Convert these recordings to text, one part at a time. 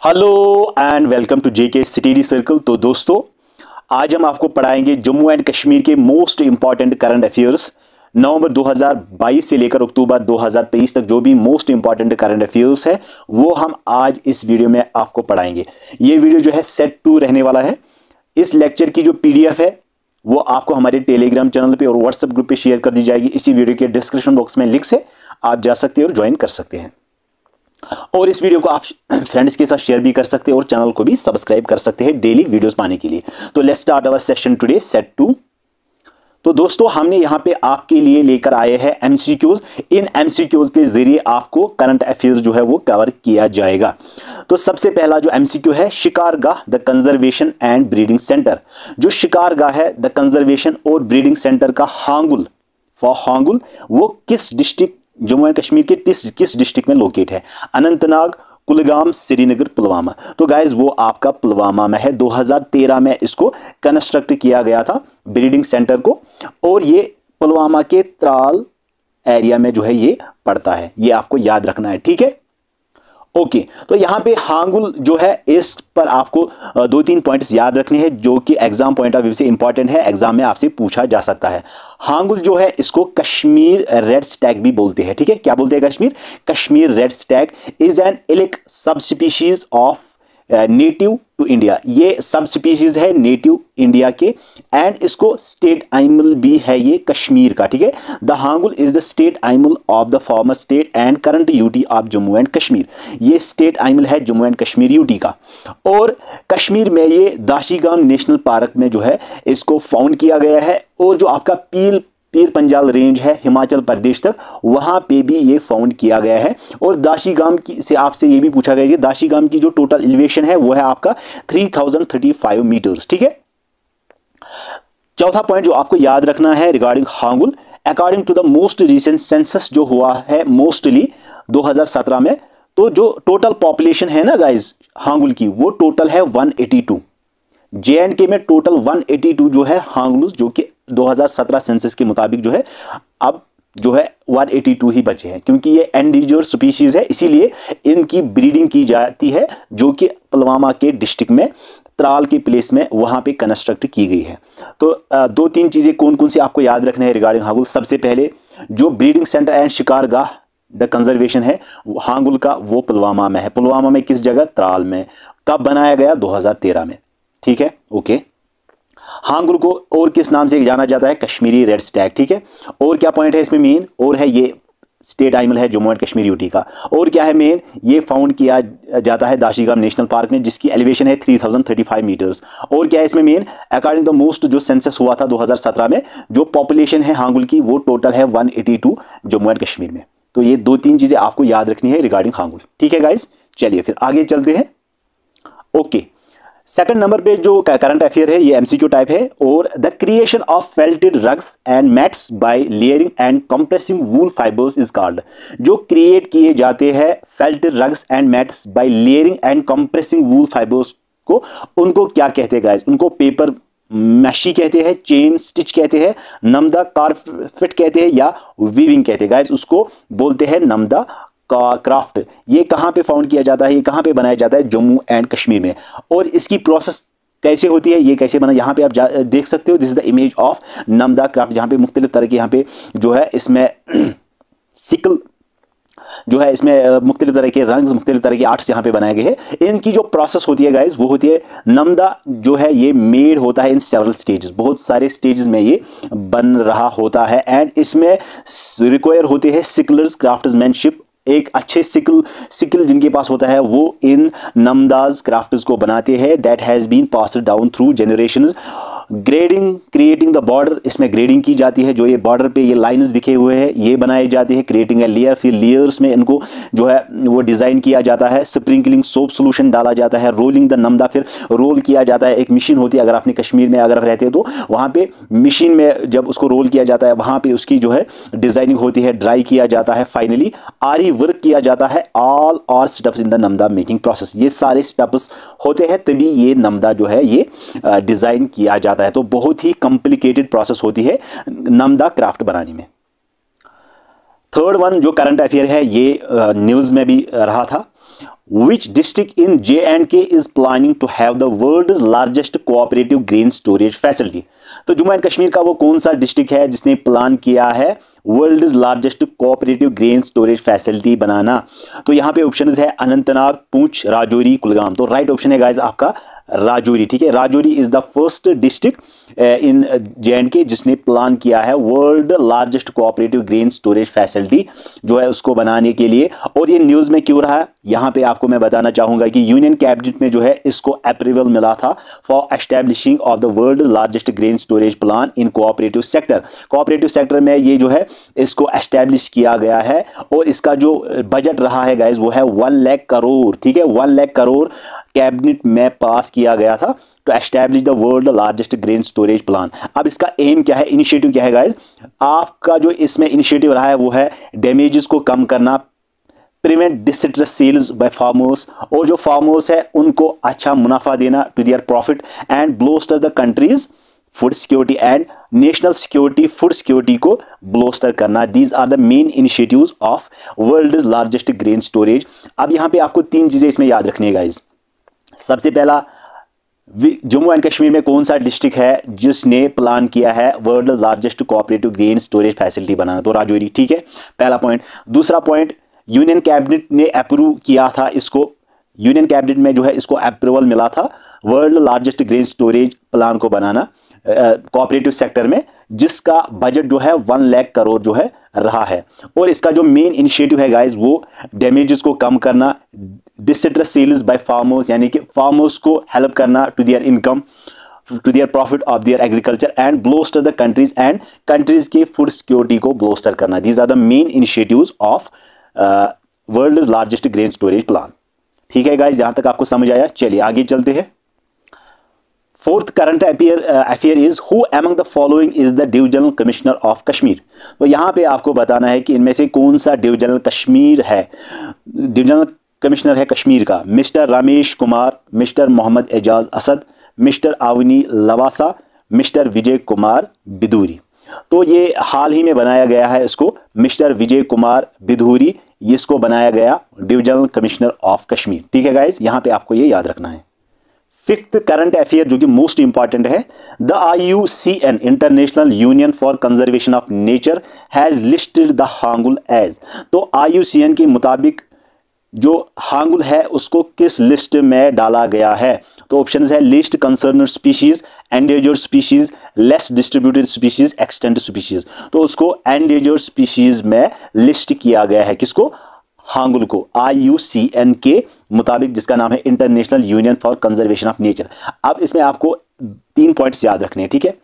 Hello and welcome to JK city circle तो दोस्तों, आज हम आपको पढ़ाएँगे जम्मू एंड कश्मीर के most important current affairs November 2022 से लेकर अक्टूबर 2023 तक जो भी मोस्ट इंपॉर्टेंट करंट अफेयर्स है, वो हम आज इस वीडियो में आपको पढ़ाएँगे। ये वीडियो जो है सेट टू रहने वाला है। इस लेक्चर की जो पीडीएफ है, वो आपको हमारे टेलीग्राम चैनल पे और व्हाट्सएप ग्रुप पे शेयर कर दी जाएगी। इसी वीडियो के डिस्क्रिप्शन बॉक्स में लिंक्स है। आप जा सकते हैं और ज्वाइन कर सकते हैं। और इस वीडियो को आप फ्रेंड्स के साथ शेयर भी कर सकते हैं और चैनल को भी सब्सक्राइब कर सकते हैं डेली वीडियोस पाने के लिए। तो let's start our session today set two तो दोस्तों, हमने यहाँ पे आपके लिए लेकर आए हैं एमसीक्यूज इन एमसीक्यूज के ज़रिए आपको करंट अफेयर्स जो है वो कवर किया जाएगा। तो सबसे पहला जो एमसीक्यू है, Shikargah the conservation and breeding centre जो शिकारगाह है द कंजर्वेशन और ब्रीडिंग सेंटर का हांगुल फॉर हांगुल, वो किस डिस्ट्रिक्ट जम्मू एंड कश्मीर के किस किस डिस्ट्रिक्ट में लोकेट है? अनंतनाग, कुलगाम, श्रीनगर, पुलवामा। तो गाइज़ वो आपका पुलवामा में है। 2013 में इसको कंस्ट्रक्ट किया गया था ब्रीडिंग सेंटर को। और ये पुलवामा के त्राल एरिया में जो है ये पड़ता है। ये आपको याद रखना है, ठीक है? ओके तो यहाँ पे हांगुल जो है, इस पर आपको दो तीन पॉइंट्स याद रखने हैं, जो कि एग्ज़ाम पॉइंट ऑफ़ व्यू से इंपॉर्टेंट है। एग्ज़ाम में आपसे पूछा जा सकता है। हांगुल जो है, इसको कश्मीर रेड स्टैग भी बोलते हैं, ठीक है? क्या बोलते हैं Kashmir? Kashmir red stag is an elk subspecies of native to India ये सब स्पीसीज है नेटिव इंडिया के एंड इसको स्टेट एनिमल भी है ये कश्मीर का, ठीक है? The hangul is the state animal of the former state and current UT of Jammu and Kashmir ये स्टेट एनिमल है जम्मू एंड कश्मीर यूटी का। और कश्मीर में ये दाशीगाम नेशनल पार्क में जो है, इसको फाउंड किया गया है और जो आपका पील, पीर पंजाल रेंज है हिमाचल प्रदेश तक, वहाँ पे भी ये फाउंड किया गया है। और दाशी गाँव की, से आपसे ये भी पूछा गया कि दाशी गाँव की जो टोटल एलिवेशन है, वो है आपका 3035 मीटर्स ठीक है? चौथा पॉइंट जो आपको याद रखना है regarding hangul according to the most recent census जो हुआ है मोस्टली 2017 में तो जो टोटल पॉपुलेशन है ना गाइज़ हांगुल की, वो टोटल है 182 जे एंड के में टोटल 182 जो है हांगलूस जो कि 2017 सेंसस के मुताबिक जो है, अब जो है 182 ही बचे हैं, क्योंकि ये एंडिजर स्पीशीज है, इसीलिए इनकी ब्रीडिंग की जाती है, जो कि पुलवामा के डिस्ट्रिक्ट में, त्राल के प्लेस में वहाँ पे कंस्ट्रक्ट की गई है। तो दो तीन चीज़ें कौन कौन सी आपको याद रखना है रिगार्डिंग हांगुल? सबसे पहले, जो breeding centre and Shikargah the conservation है हांगुल का, वो पुलवामा में है। पुलवामा में किस जगह? त्राल में। कब बनाया गया? 2013 में। ठीक है? ओके। हांगुल को और किस नाम से जाना जाता है? कश्मीरी रेड स्टैग, ठीक है? और क्या पॉइंट है इसमें मेन और है ये स्टेट एनिमल है जम्मू एंड कश्मीर यूटी का। और क्या है मेन ये फाउंड किया जाता है दाशीगाम नेशनल पार्क में, जिसकी एलिवेशन है 3035 मीटर्स और क्या है इसमें मेन अकॉर्डिंग टू मोस्ट जो सेंसस हुआ था 2017 में, जो पॉपुलेशन है हांगुल की, वो टोटल है 182 जम्मू एंड कश्मीर में। तो ये दो तीन चीज़ें आपको याद रखनी है रिगार्डिंग हांगुल ठीक है गाइज़ चलिए फिर आगे चलते हैं। ओके सेकंड नंबर पे जो करंट अफेयर है, ये एमसीक्यू टाइप है, और the creation of felted rugs and mats by layering and compressing wool fibres is called जो क्रिएट किए जाते हैं felted rugs and mats by layering and compressing wool fibres को, उनको क्या कहते हैं गाइस उनको पेपर मैशी कहते हैं चेन स्टिच कहते हैं नमदा कारफिट कहते हैं या वीविंग कहते हैं। गाइस उसको बोलते हैं नमदा का क्राफ्ट ये कहाँ पे फाउंड किया जाता है, ये कहाँ पे बनाया जाता है? जम्मू एंड कश्मीर में। और इसकी प्रोसेस कैसे होती है? ये कैसे बना? यहाँ पे आप देख सकते हो this is the image of namda craft जहाँ पे मुख्तलिफ़ तरह के यहाँ पे जो है इसमें सिकल जो है इसमें मुख्तलिफ़ तरह के रंग, मुख्तलिफ़ तरह के आर्ट्स यहाँ पे बनाए गए हैं। इनकी जो प्रोसेस होती है गाइज़ वो होती है नमदा जो है, ये मेड होता है इन सेवरल स्टेजेस बहुत सारे स्टेजेस में ये बन रहा होता है। एंड इसमें रिक्वायर होते हैं सिकलर्स क्राफ्टमैनशिप एक अच्छे सिकल सिकल जिनके पास होता है, वो इन नमदाज क्राफ्ट को बनाते हैं that has been pass down through generation grading creating the border इसमें ग्रेडिंग की जाती है, जो ये बॉर्डर पे ये लाइंस दिखे हुए हैं, ये बनाए जाते हैं क्रिएटिंग ए लेयर फिर लेयर्स में इनको जो है, वो डिज़ाइन किया जाता है स्प्रिंकलिंग सोप सोल्यूशन डाला जाता है रोलिंग द नमदा फिर रोल किया जाता है, एक मशीन होती है, अगर आपने कश्मीर में, अगर रहते हो तो वहाँ पे मशीन में जब उसको रोल किया जाता है, वहाँ पे उसकी जो है डिज़ाइनिंग होती है ड्राई किया जाता है फाइनली आरी वर्क किया जाता है all are steps in the namda making process ये सारे स्टेप्स होते हैं, तभी ये नमदा जो है, ये डिज़ाइन किया जाता जाता है तो बहुत ही कॉम्प्लीकेटेड प्रोसेस होती है नमदा क्राफ्ट बनाने में। थर्ड वन जो करंट अफेयर है, ये न्यूज़ में भी रहा था। Which district in J and K is planning to have the world largest cooperative green storage facility तो जम्मू एंड कश्मीर का वो कौन सा डिस्ट्रिक्ट है जिसने प्लान किया है? World largest cooperative grain storage facility बनाना। तो यहाँ पे ऑप्शन है अनंतनाग, पूंछ, राजौरी, कुलगाम। तो राइट ऑप्शन है गाइज़ आपका राजौरी, ठीक है? Rajouri is the first district in J and K जिसने प्लान किया है world largest cooperative grain storage facility जो है उसको बनाने के लिए। और ये न्यूज़ में क्यों रहा? है यहाँ पे आपको मैं बताना चाहूँगा कि यूनियन कैबिनेट में जो है इसको अप्रूवल मिला था for establishing of the world largest grain storage plan in cooperative sector cooperative sector में ये जो है, इसको एस्टेब्लिश किया गया है और इसका जो बजट रहा है गाइज़ वो है वन लैख करोड़ ठीक है? वन लैख करोड़ कैबिनेट में पास किया गया था to establish the world largest grain storage plan अब इसका एम क्या है? इनिशिएटिव क्या है गाइज़ आपका जो इसमें इनिशिएटिव रहा है, वो है डैमेजेस को कम करना prevent distress sales by farmers और जो फार्मर्स है, उनको अच्छा मुनाफा देना to their profit and bolster the country's food security and national security food security को ब्लोस्टर करना। These are the main initiatives of world largest grain storage अब यहाँ पे आपको तीन चीज़ें इसमें याद रखनी है गाइज़ सबसे पहला जम्मू एंड कश्मीर में कौन सा डिस्ट्रिक्ट है जिसने प्लान किया है world largest cooperative grain storage facility बनाना? तो राजौरी, ठीक है? पहला पॉइंट दूसरा पॉइंट यूनियन कैबिनेट ने अप्रूव किया था इसको। यूनियन कैबिनेट में जो है इसको अप्रूवल मिला था। World largest grain storage plan को बनाना। कोऑपरेटिव सेक्टर में, जिसका बजट जो है वन लाख करोड़ जो है रहा है। और इसका जो मेन इनिशिएटिव है गाइस वो डैमेजेस को कम करना डिस्ट्रेस सेल्स बाय फार्मर्स यानी कि फार्मर्स को हेल्प करना to their income to their profit of their agriculture and bolster the country's and country's के फ़ूड सिक्योरिटी को ब्लोस्टर करना। These are the main initiative of world largest grain storage plan ठीक है guys यहाँ तक आपको समझ आया? चलिए आगे चलते हैं। Fourth current affair affair is who among the following is the divisional commissioner of Kashmir तो यहाँ पे आपको बताना है कि इनमें से कौन सा डिविजनल कश्मीर है? डिविजनल कमिश्नर है कश्मीर का। Mister Ramesh Kumar mister Mohammad Ejaz Asad mister Avni Lavasa mister Vijay Kumar Bidhuri तो ये हाल ही में बनाया गया है इसको। मिस्टर विजय कुमार बिधूरी इसको बनाया गया डिविजनल कमिश्नर ऑफ़ कश्मीर ठीक है गाइज़ यहाँ पे आपको ये याद रखना है। फिफ्थ करंट अफेयर जो कि मोस्ट इंपॉर्टेंट है the I U C N international union for conservation of nature has listed the Hangul as तो आई यू सी एन के मुताबिक जो हांगुल है, उसको किस लिस्ट में डाला गया है? तो ऑप्शन है least concern species endangered species less distributed species extant species तो उसको एंडेजर्ड स्पीशीज में लिस्ट किया गया है किसको? हांगुल को एन के मुताबिक, जिसका नाम है international union for conservation of nature अब इसमें आपको तीन पॉइंट्स याद रखने हैं, ठीक है?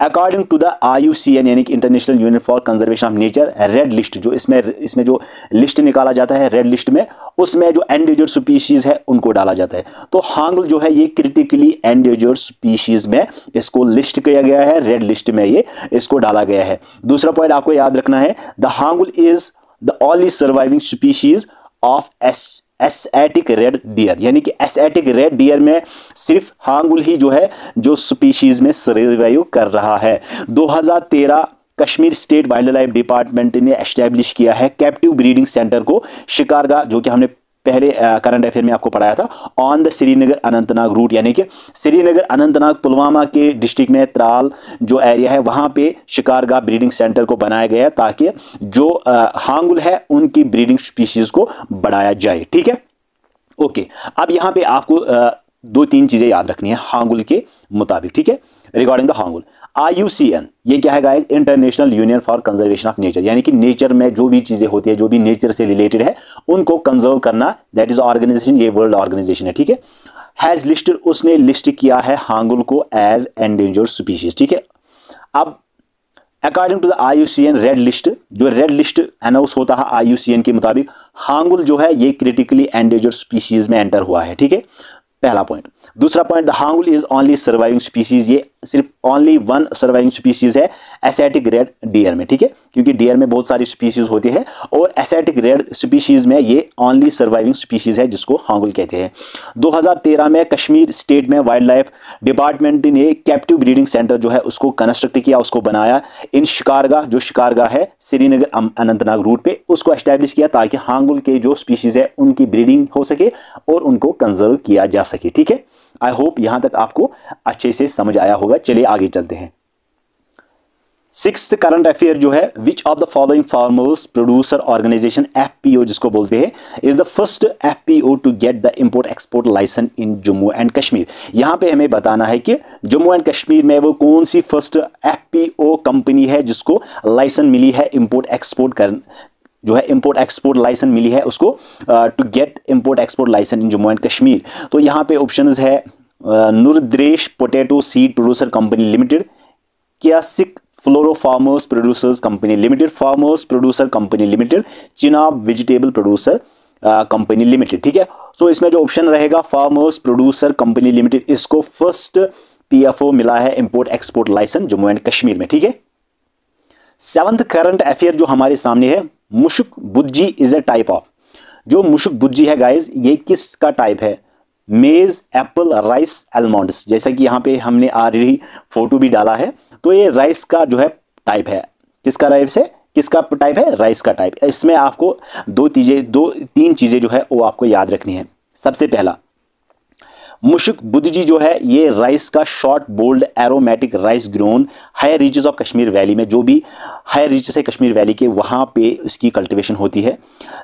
According to the I U C N यानी कि international union for conservation of nature red list जो इसमें इसमें जो लिस्ट निकाला जाता है रेड लिस्ट में, उसमें जो एंडेजर्ड स्पीशीज है, उनको डाला जाता है। तो हांगल जो है, ये क्रिटिकली एंडेजर्ड स्पीशीज में इसको लिस्ट किया गया है रेड लिस्ट में ये इसको डाला गया है। दूसरा पॉइंट आपको याद रखना है the Hangul is the only surviving species of as Asiatic red deer यानी कि एसएटिक रेड डियर में सिर्फ़ हांगुल ही जो है, जो स्पीशीज में सर्वाइव कर रहा है। 2013 Kashmir state wild life department ने एस्टेब्लिश किया है कैप्टिव ब्रीडिंग सेंटर को शिकारगा, जो कि हमने पहले करंट अफेयर में आपको पढ़ाया था। On the Srinagar Anantnag route यानी कि श्रीनगर अनंतनाग पुलवामा के डिस्ट्रिक्ट में त्राल जो एरिया है, वहाँ पे शिकारगा ब्रीडिंग सेंटर को बनाया गया है ताकि जो हांगुल है, उनकी ब्रीडिंग स्पीशीज़ को बढ़ाया जाए। ठीक है? ओके, अब यहाँ पे आपको दो तीन चीज़ें याद रखनी है हांगुल के मुताबिक। ठीक है? Regarding the Hangul I U क्या है guys international union for conservation of nature यानी कि नेचर में जो भी चीज़ें होती है, जो भी नेचर से रिलेटेड है, उनको कंजर्व करना दैट इज़ ऑर्गेनाइजेशन ये वर्ल्ड ऑर्गेनाइजेशन है, ठीक है? हैज़ लिस्टेड उसने लिस्ट किया है हांगुल को एज एंडेंजर्ड स्पीशीज ठीक है? अब according to the I C N red list जो रेड लिस्ट अनाउंस होता है आई सी एन के मुताबिक, हांगुल जो है, ये क्रिटिकली एंडेंजर्ड स्पीशीज में एंटर हुआ है, ठीक है? पहला पॉइंट दूसरा point the Hangul is only surviving species ये सिर्फ़ ओनली वन सर्वाइविंग स्पीसीज है एसेटिक रेड डियर में, ठीक है? क्योंकि डियर में बहुत सारी स्पीसीज होती है और एसेटिक रेड स्पीसीज में ये ओनली सर्वाइविंग स्पीसीज है जिसको हांगुल कहते हैं। 2013 में कश्मीर स्टेट में वाइल्ड लाइफ डिपार्टमेंट ने कैप्टिव ब्रीडिंग सेंटर जो है उसको कंस्ट्रक्ट किया, उसको बनाया। इन शिकारगा, जो शिकारगा है, श्रीनगर अनंतनाग रूट पे, उसको एस्टेब्लिश किया ताकि हांगुल के जो स्पीशीज है, उनकी ब्रीडिंग हो सके और उनको कंजर्व किया जा सके, ठीक है? आई होप यहाँ तक आपको अच्छे से समझ आया होगा। चलिए आगे चलते हैं। सिक्स करंट अफेयर जो है which of the following farmers producer organization FPO जिसको बोलते हैं is the first FPO to get the import export license in Jammu and Kashmir यहाँ पे हमें बताना है कि जम्मू एंड कश्मीर में वो कौन सी फ़र्स्ट एफपीओ कंपनी है जिसको लाइसेंस मिली है इंपोर्ट एक्सपोर्ट कर जो है इंपोर्ट एक्सपोर्ट लाइसेंस मिली है उसको to get import export license in Jammu and Kashmir तो यहाँ पे ऑप्शन है नुरद्रेश potato seed producer company limited क्यासिक flora farmers producers company limited farmers producer company limited Chenab vegetable producer company limited ठीक है? So इसमें जो ऑप्शन रहेगा farmers producer company limited इसको फ़र्स्ट पीएफओ मिला है import export license Jammu and Kashmir में, ठीक है? सेवंथ करंट अफेयर जो हमारे सामने है, Mushk Budji is a type of जो मुशुक बुज्जी है गाइज़ ये किसका टाइप है? मेज, एप्पल, राइस, एलमोंड्स। जैसा कि यहाँ पे हमने ऑलरेडी फ़ोटो भी डाला है। तो ये राइस का जो है टाइप है। किसका राइस है? किसका टाइप है? राइस का टाइप इसमें आपको दो चीज़ें, दो, तीन चीज़ें जो है वो आपको याद रखनी है। सबसे पहला, मुशक बुद्धजी जो है, ये राइस का short bold aromatic rice grown higher reaches of Kashmir valley में, जो भी हायर रीचेस है कश्मीर वैली के, वहाँ पे इसकी कल्टीवेशन होती है।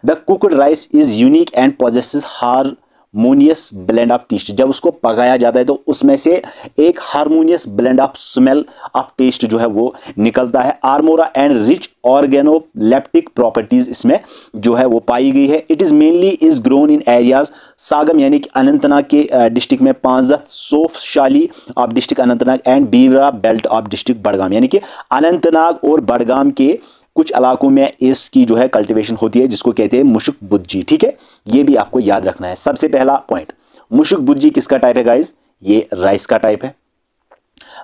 The cooked rice is unique and possesses harmonious blend of test. जब उसको पकाया जाता है तो उसमें से एक harmonious blend of smell of taste जो है वो निकलता है। Aroma and rich organoleptic properties इसमें जो है वो पाई गई है। It is mainly is grown in areas Sagam यानी कि अनंतनाग के डिस्ट्रिक्ट में Panzath Sofshali of district Anantnag and Beerwa belt of district Budgam. यानी कि अनंतनाग और बड़गाम के कुछ इलाकों में इसकी जो है कल्टिवेशन होती है, जिसको कहते हैं मुशुक बुज्जी, ठीक है? ये भी आपको याद रखना है। सबसे पहला पॉइंट मुशुक बुज्जी किसका टाइप है गाइज़ ये राइस का टाइप है।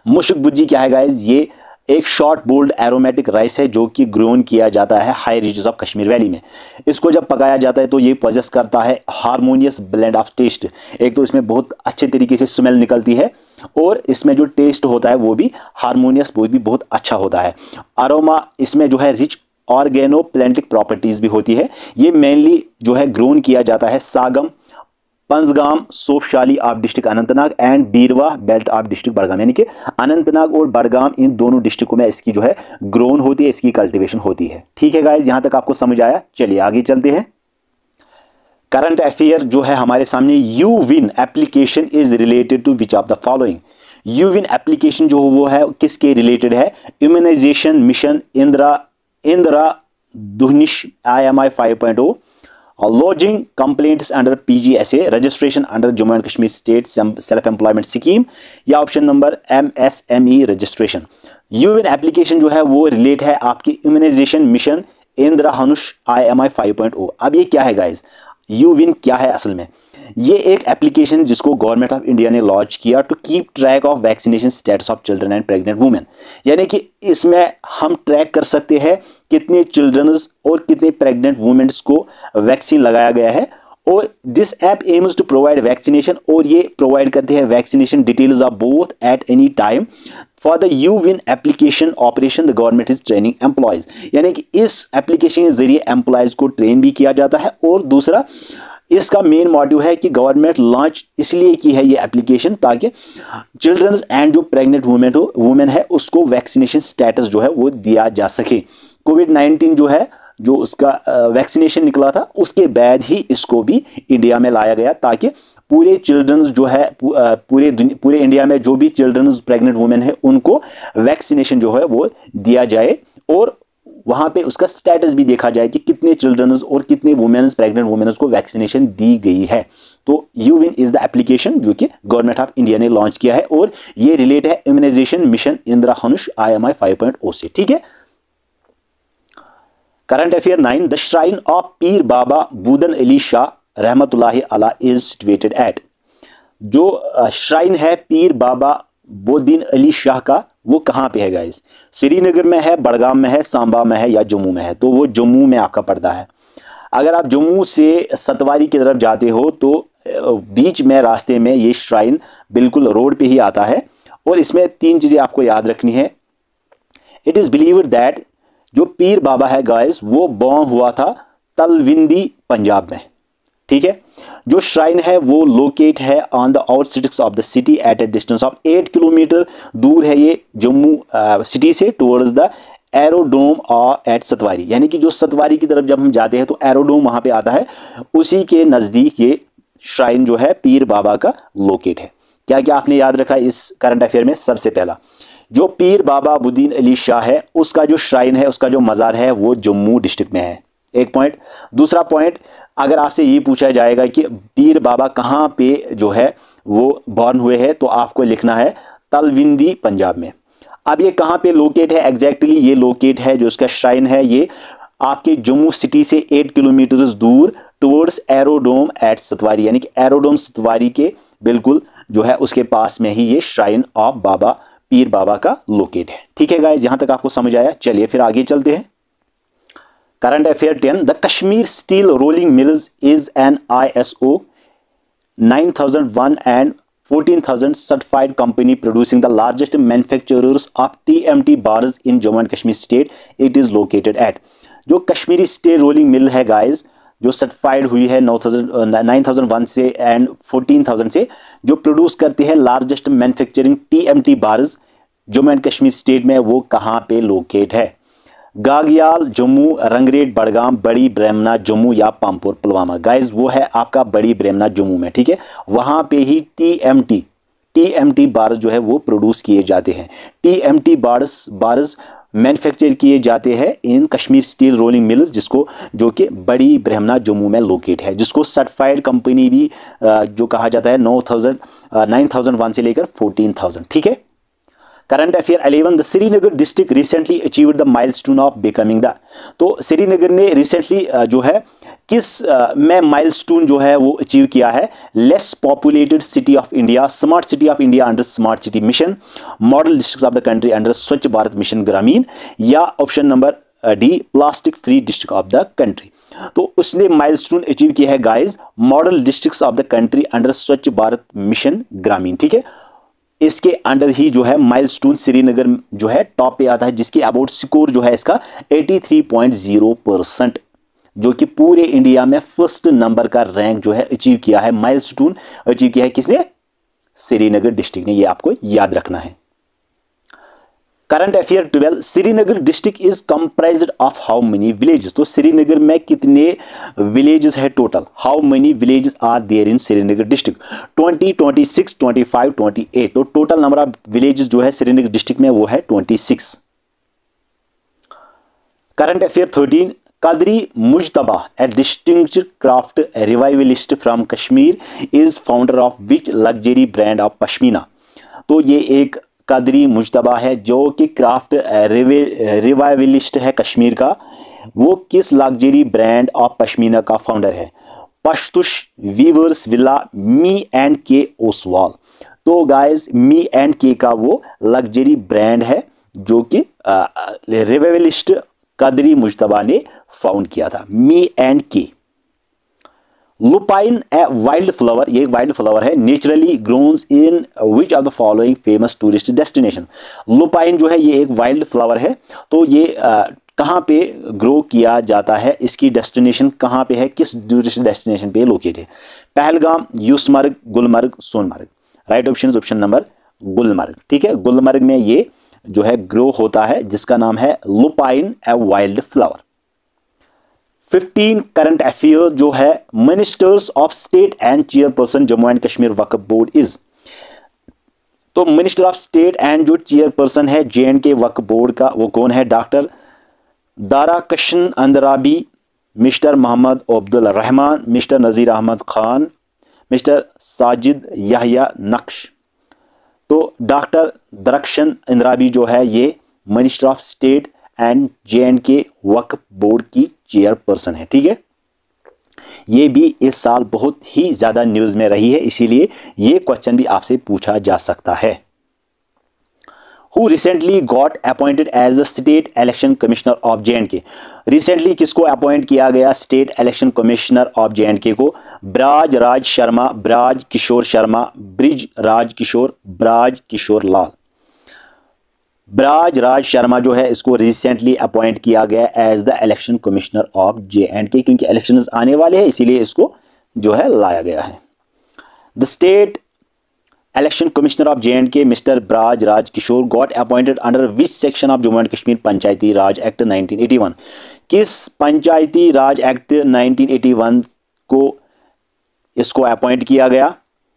मुशुक बुज्जी क्या है गाइज़ ये एक शॉर्ट बोल्ड एरोमेटिक राइस है जो कि ग्रोन किया जाता है high region of Kashmir valley में। इसको जब पकाया जाता है तो ये पोजेस करता है हारमोनियस ब्लेंड ऑफ़ टेस्ट एक तो इसमें बहुत अच्छे तरीके से स्मेल निकलती है और इसमें जो टेस्ट होता है वो भी हारमोनियस वो भी बहुत अच्छा होता है। अरोमा इसमें जो है रिच ऑर्गेनो प्लेंटिक प्रॉपर्टीज़ भी होती है। ये मेनली जो है ग्रोन किया जाता है Sagam Panzgam, Sofshali of district Anantnag and Beerwa belt of district Budgam. यानी कि अनंतनाग और बड़गाम, इन दोनों डिस्ट्रिक्टों में इसकी जो है ग्रोन होती है, इसकी कल्टीवेशन होती है। ठीक है गाइज़ यहाँ तक आपको समझ आया। चलिए आगे चलते हैं। करंट अफेयर जो है हमारे सामने U win application is related to which of the following U win application जो वो है, किसके रिलेटेड है? Immunisation mission Indira Indira Dhanush I M I five point O lodging complaints under PGSA registration under Jammu and Kashmir State Self Employment Scheme, या option number MSME registration U win application जो है वो relate है आपकी immunisation mission Indra Dhanush I M I five point O अब ये क्या है गाइज़ यू विन क्या है असल में? ये एक एप्लीकेशन जिसको गवर्नमेंट ऑफ़ इंडिया ने लॉन्च किया to keep track of vaccination status of children and pregnant women यानी कि इसमें हम ट्रैक कर सकते हैं कितने चिल्ड्रंस और कितने प्रेग्नेंट वुमेन्स को वैक्सीन लगाया गया है। और this app aims to provide vaccination और ये प्रोवाइड करते हैं vaccination details of both at any time for the U win application operation the government is training employees यानी कि इस एप्लीकेशन के ज़रिए एम्प्लॉयज़ को ट्रेन भी किया जाता है और दूसरा, इसका मेन मोटिव है कि गवर्नमेंट लॉन्च इसलिए की है ये एप्लीकेशन ताकि चिल्ड्रंस एंड जो प्रेग्नेंट वुमेन हो वुमेन है, उसको वैक्सीनेशन स्टेटस जो है वो दिया जा सके। कोविड नाइन्टीन जो है, जो उसका वैक्सीनेशन निकला था, उसके बाद ही इसको भी इंडिया में लाया गया ताकि पूरे चिल्ड्रंस जो है पूरे पूरे इंडिया में जो भी चिल्ड्रंस प्रेग्नेंट वुमेन है, उनको वैक्सीनेशन जो है वो दिया जाए और वहाँ पे उसका स्टेटस भी देखा जाए कि कितने चिल्ड्रंस और कितने वुमेन्स प्रेग्नेंट वुमेन्स को वैक्सीनेशन दी गई है। तो U win is the application जो कि गवर्नमेंट ऑफ़ इंडिया ने लॉन्च किया है और ये रिलेट है immunisation mission Indira Dhanush I M I five point O से, ठीक है? Current affair nine the shrine of Pir Baba Budan Ali Shah Rahmat Ulla is situated at जो श्राइन है पीर बाबा बोद्दीन अली शाह का, वो कहाँ पे है गाइस श्रीनगर में है, बड़गाम में है, सांबा में है या जम्मू में है? तो वो जम्मू में आपका पड़ता है। अगर आप जम्मू से सतवारी की तरफ़ जाते हो तो बीच में, रास्ते में ये श्राइन बिल्कुल रोड पे ही आता है। और इसमें तीन चीज़ें आपको याद रखनी है। इट इज़ बिलीव दैट जो पीर बाबा है गाइस वो बॉर्न हुआ था तलविंदी पंजाब में, ठीक है? जो श्राइन है, वो लोकेट है on the outskirts of the city at a distance of eight kilometre दूर है ये जम्मू सिटी से टुवर्ड्स द एरोडोम और एट सतवारी यानी कि जो सतवारी की तरफ़ जब हम जाते हैं तो एरोडोम वहाँ पे आता है। उसी के नज़दीक ये श्राइन जो है, पीर बाबा का लोकेट है। क्या क्या आपने याद रखा इस करंट अफेयर में? सबसे पहला जो पीर बाबा बुद्दीन अली शाह है, उसका जो श्राइन है, उसका जो मज़ार है, वो जम्मू डिस्ट्रिक्ट में है। एक पॉइंट दूसरा पॉइंट अगर आपसे ये पूछा जाएगा कि पीर बाबा कहाँ पे जो है, वो बॉर्न हुए हैं तो आपको लिखना है तलविंदी पंजाब में। अब ये कहाँ पे लोकेट है? एग्जैक्टली ये लोकेट है, जो उसका श्राइन है, ये आपके जम्मू सिटी से एट किलोमीटर दूर टुवर्ड्स एरोडोम एट सतवारी यानी कि एरोडोम सतवारी के बिल्कुल जो है, उसके पास में ही ये श्राइन ऑफ़ बाबा पीर बाबा का लोकेट है। ठीक है गाइज़ यहाँ तक आपको समझ आया। चलिए फिर आगे चलते हैं। Current affair ten the Kashmir steel rolling mills is an I S O nine thousand one and 14,000 certified company producing the largest manufacturers of TMT bars in Jammu and Kashmir state it is located at जो Kashmiri stay rolling mill है guys जो certified हुई है नौ thousand nine thousand one से and fourteen thousand से, जो produce करती है largest manufacturing TMT bars Jammu and Kashmir state में, वो कहाँ पे लोकेट है? गागियाल जम्मू रंगरेट बड़गाम बड़ी ब्रह्मना जम्मू या पामपुर पुलवामा गाइज़ वो है आपका बड़ी ब्रह्मना जम्मू में, ठीक है? वहाँ पे ही T M T T M T bars जो है वो प्रोड्यूस किए जाते हैं। T M T bars bars manufacture किए जाते हैं in Kashmir steel rolling mills जिसको जो कि बड़ी ब्रह्मना जम्मू में लोकेट है, जिसको सर्टिफाइड कंपनी भी जो कहा जाता है नौ थाउज़ेंड नाइन थाउज़ेंड वन से लेकर फोर्टीन थाउज़ेंड, ठीक है? Current affair eleven the Srinagar district recently achieve the milestone of becoming the तो श्रीनगर ने रिसेंटली जो है, किसमें माइलस्टोन जो है वो अचीव किया है? Less populated city of India smart city of India under smart city mission model district of the country under Swachh Bharat mission Gramin या option number D plastic free district of the country तो उसने milestone achieve किया है guys model district of the country under Swachh Bharat mission ग्रामीण ठीक है? इसके under ही जो है माइलस्टोन श्रीनगर जो है टॉप पे आता है, जिसकी अबाउट स्कोर जो है इसका 83.0 परसेंट, जो कि पूरे इंडिया में फ़र्स्ट नंबर का रैंक जो है अचीव किया है, माइलस्टोन अचीव किया है किसने? श्रीनगर डिस्ट्रिक्ट ने, ये आपको याद रखना है। Current affair twelve Srinagar district is comprise of how many villages तो श्रीनगर में कितने विलेजेस है total how many villages are there in Srinagar district 20 26 25 28 तो टोटल नंबर ऑफ़ विलेजेस जो है श्रीनगर डिस्ट्रिक्ट में वो है 26 current affair 13 Qadri Mujtaba a distinguished craft revivalist from Kashmir is founder of which luxury brand of pashmina तो ये एक कदरी मुशतबा है, जो कि क्राफ्ट रिवाइवलिस्ट है कश्मीर का। वो किस लग्जरी ब्रांड ऑफ़ पश्मीना का फाउंडर है? Pashtush weavers villa me and K Oswal तो गाइस मी एंड के का वो लग्जरी ब्रांड है, जो कि रिवाइवलिस्ट कदरी मुशतबा ने फाउंड किया था। Me and K lupine a wild flower ये वाइल्ड फ्लावर है naturally grows in which of the following famous tourist destination lupine जो है, ये एक वाइल्ड फ्लावर है तो ये कहाँ पे ग्रो किया जाता है, इसकी डेस्टिनेशन कहाँ पे है, किस टूरिस्ट डेस्टिनेशन पे लोकेट है? Pahalgam Yusmarg Gulmarg, Sonamarg. Right option option number Gulmarg. ठीक है, गुलमर्ग में ये जो है ग्रो होता है, जिसका नाम है lupine a wild flower 15 current affair जो है ministers of state and chairperson Jammu and Kashmir Waqf board is तो मिनिस्टर ऑफ़ स्टेट एंड जो चेयरपर्सन है J and K Waqf board का, वो कौन है? Doctor Darakhshan Andrabi mister Mohammad Abdul Rahman, mister Nazir Ahmad Khan, mister Sajid Yahya Naqsh. तो doctor Darakhshan Andrabi जो है, ये minister of state and J and K Waqf board की चेयरपर्सन है, ठीक है? ये भी इस साल बहुत ही ज़्यादा न्यूज़ में रही है, इसीलिए ये क्वेश्चन भी आपसे पूछा जा सकता है। Who recently got appointed as the state election commissioner of J&K recently किसको अपॉइंट किया गया state election commissioner of J and K को? ब्राज राज शर्मा, ब्राज किशोर शर्मा, ब्रिज राज किशोर, ब्राज किशोर लाल। ब्राज राज शर्मा जो है, इसको रिसेंटली अपॉइंट किया गया as the election commissioner of J and K क्योंकि इलेक्शन आने वाले हैं, इसीलिए इसको जो है लाया गया है। The state election commissioner election commissioner of J&K Mr. Braj Raj Kishore got appointed under which section of Jammu and Kashmir Panchayati Raj Act 1981 किस पंचायती राज एक्ट 1981 को इसको अपॉइंट किया गया?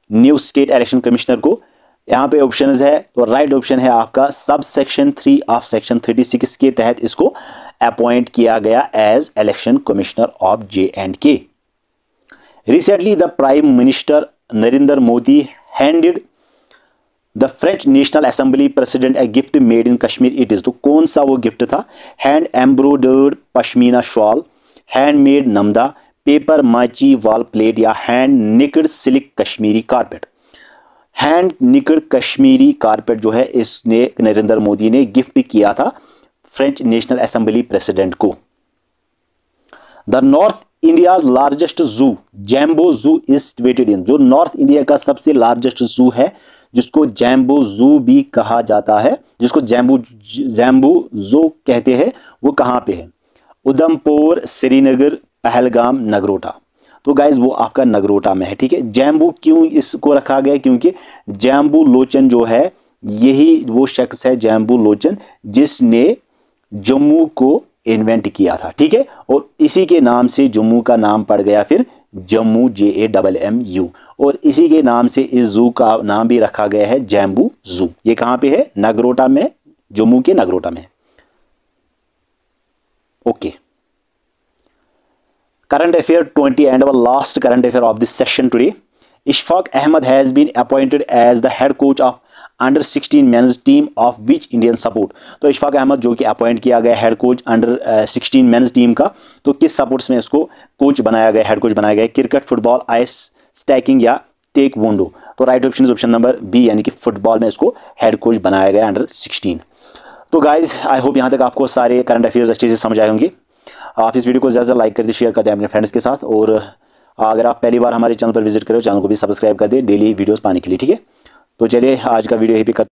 न्यू स्टेट इलेक्शन कमिश्नर को। यहाँ पे ऑप्शन है तो राइट ऑप्शन है आपका sub section three of section 36 के तहत इसको अपॉइंट किया गया as election commissioner of J and K recently the prime minister Narendra Modi handed the French national assembly president a gift made in Kashmir it is तो कौन सा वो gift था? Hand embroidered pashmina shawl hand made namda papier mache wall plate या hand knotted silk Kashmiri carpet hand knotted Kashmiri carpet जो है इसने नरेंद्र मोदी ने गिफ्ट किया था फ्रेंच नेशनल असेंबली प्रेसिडेंट को। The north India largest zoo, Jambu zoo is situated in जो north India का सबसे लार्जेस्ट जू है, जिसको जैम्बो जू भी कहा जाता है, जिसको जैम्बू जैम्बू जू कहते हैं, वो कहाँ पे है? उधमपुर, श्रीनगर, पहलगाम, नगरोटा। तो गाइज़ वो आपका नगरोटा में है, ठीक है? जैम्बू क्यों इसको रखा गया क्योंकि जैम्बू लोचन जो है, यही वो शख्स है जैम्बू लोचन, जिसने जम्मू को इन्वेंट किया था, ठीक है? और इसी के नाम से जम्मू का नाम पड़ गया फिर Jammu J A double M U और इसी के नाम से इस जू का नाम भी रखा गया है जैम्बू जू ये कहाँ पे है? नगरोटा में, जम्मू के नगरोटा में. Okay current affair 20 and our last current affair of this session today Ishfaq Ahmed has been appointed as the head coach of under 16 men's team of which Indian sport तो इशफाक अहमद जो कि अपॉइंट किया गया head coach under 16 men's team का तो किस supports में इसको कोच बनाया गया हेड कोच बनाया गया? क्रिकेट फुटबॉल आइस स्टैकिंग या टेक वोंडो तो right option is option number B यानी कि फुटबॉल में इसको हेड कोच बनाया गया अंडर 16 तो गाइज़ आई होप यहाँ तक आपको सारे करंट अफेयर्स अच्छे से समझ आए होंगे। आप इस वीडियो को ज़्यादा लाइक कर दे शेयर कर दें अपने फ्रेंड्स के साथ और अगर आप पहली बार हमारे चैनल पर विज़िट करें चैनल को भी सब्सक्राइब कर दें डेली वीडियोज़ पाने के लिए, ठीक है? तो चलिए, आज का वीडियो यही पे कर